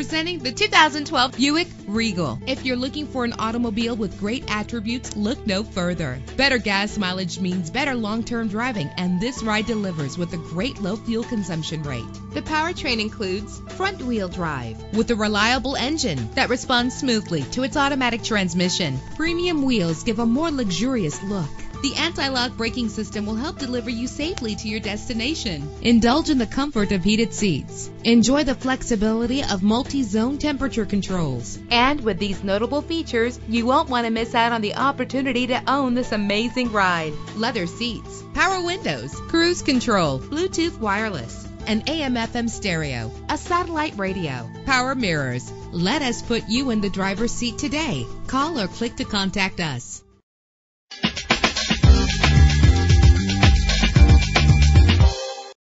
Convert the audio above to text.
Presenting the 2012 Buick Regal. If you're looking for an automobile with great attributes, look no further. Better gas mileage means better long-term driving, and this ride delivers with a great low fuel consumption rate. The powertrain includes front-wheel drive with a reliable engine that responds smoothly to its automatic transmission. Premium wheels give a more luxurious look. The anti-lock braking system will help deliver you safely to your destination. Indulge in the comfort of heated seats. Enjoy the flexibility of multi-zone temperature controls. And with these notable features, you won't want to miss out on the opportunity to own this amazing ride. Leather seats, power windows, cruise control, Bluetooth wireless, an AM FM stereo, a satellite radio, power mirrors. Let us put you in the driver's seat today. Call or click to contact us.